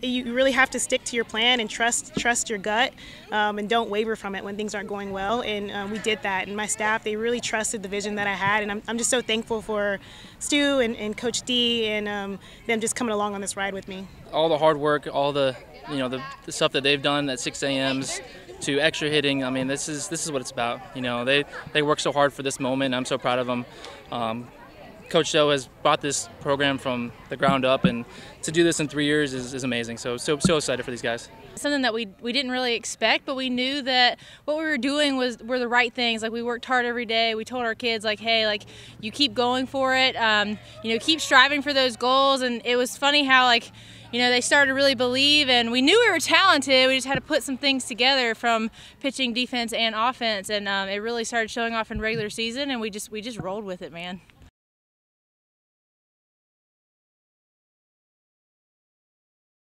You really have to stick to your plan and trust trust your gut um, and don't waver from it when things aren't going well. And um, we did that. And my staff, they really trusted the vision that I had. And I'm, I'm just so thankful for Stu and, and Coach D and um, them just coming along on this ride with me. All the hard work, all the you know the, the stuff that they've done at 6 a.m.s to extra hitting. I mean, this is this is what it's about. You know, they they work so hard for this moment. I'm so proud of them. Coach Stowe has brought this program from the ground up, and to do this in three years is, is amazing. So, so, so excited for these guys. Something that we we didn't really expect, but we knew that what we were doing was were the right things. Like we worked hard every day. We told our kids like, hey, like you keep going for it. Um, you know, keep striving for those goals. And it was funny how like you know, they started to really believe, and we knew we were talented. We just had to put some things together from pitching, defense, and offense, and um, it really started showing off in regular season. And we just we just rolled with it, man.